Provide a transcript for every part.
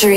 to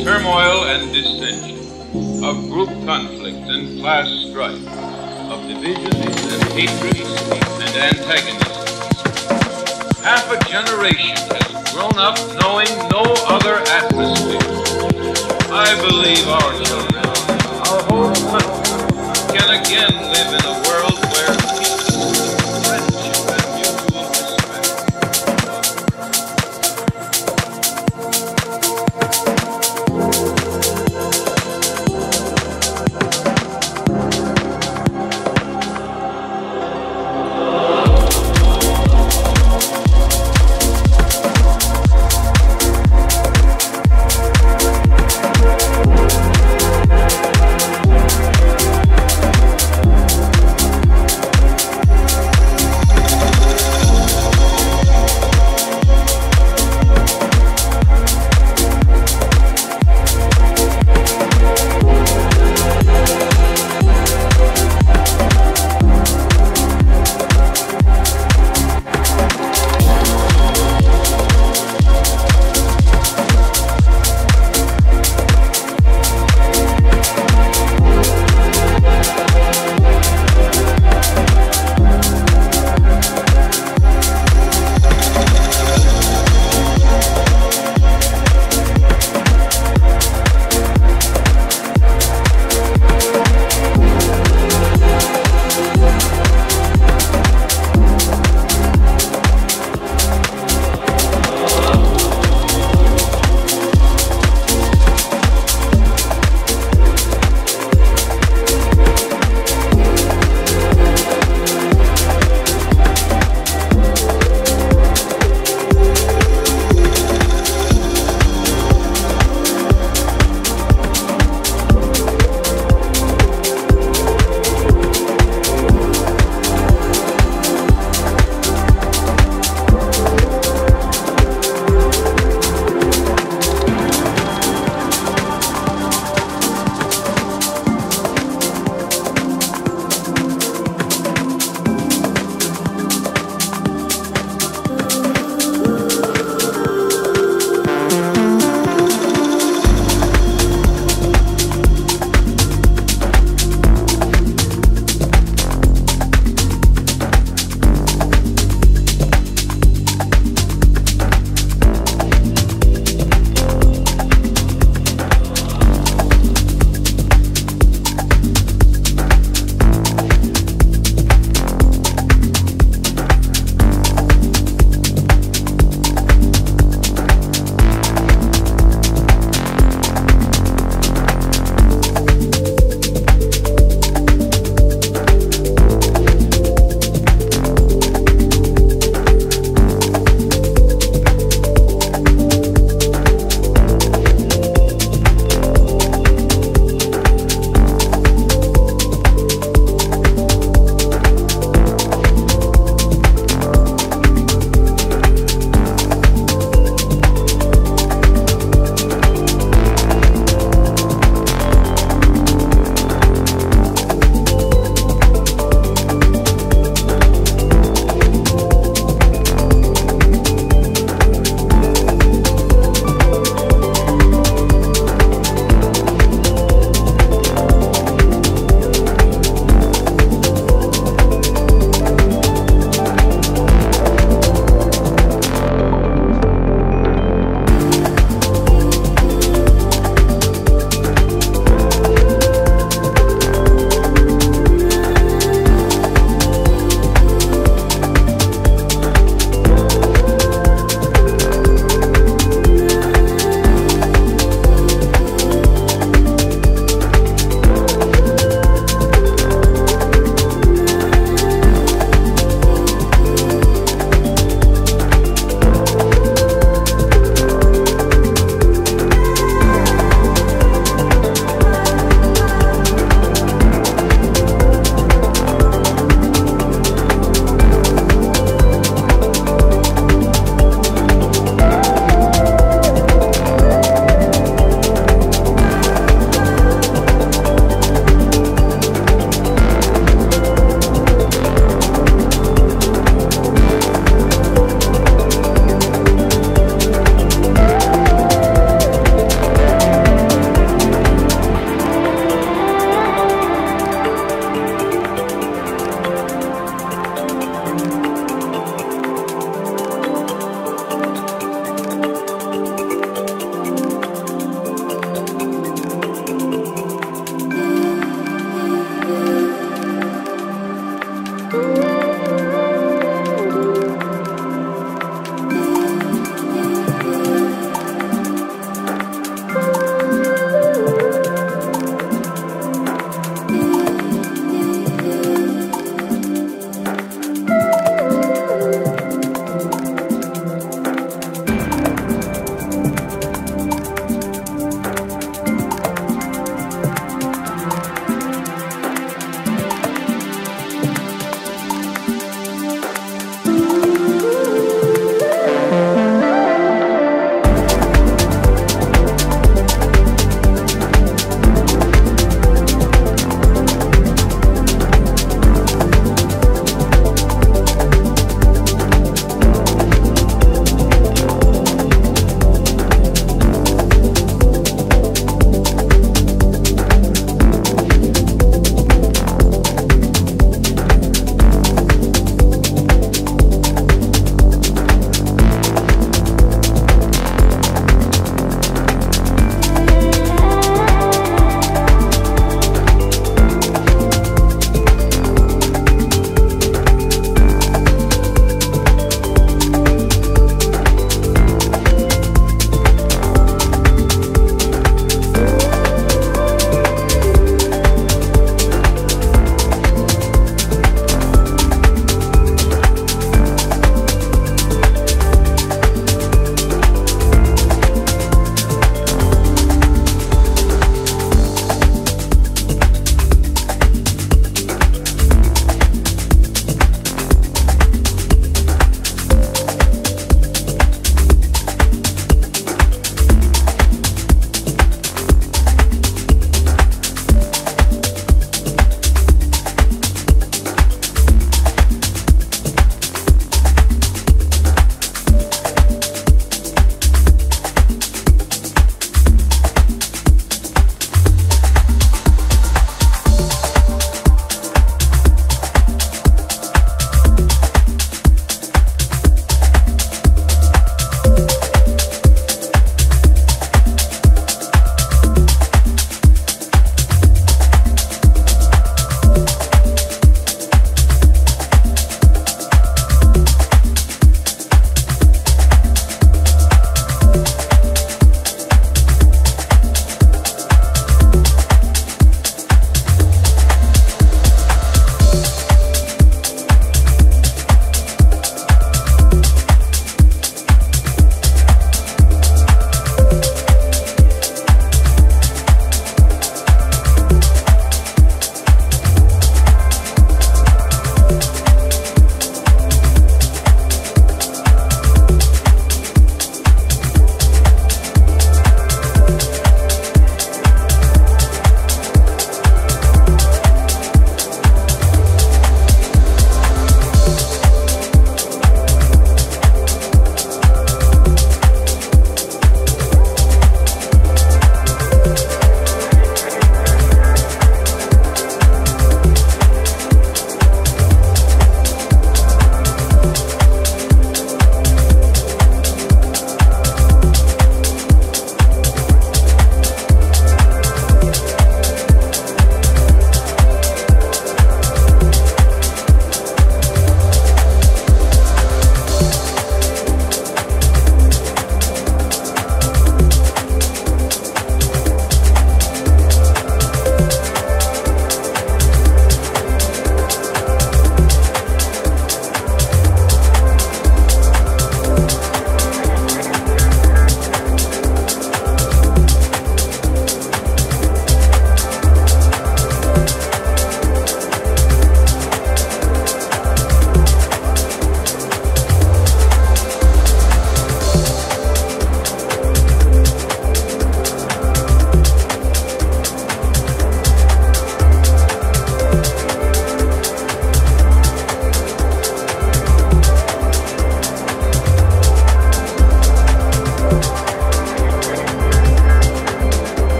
turmoil and dissension, of group conflict and class strife, of divisions and hatreds and antagonism. Half a generation has grown up knowing no other atmosphere. I believe our children, our whole country, can again live in a world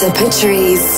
to PatriZe.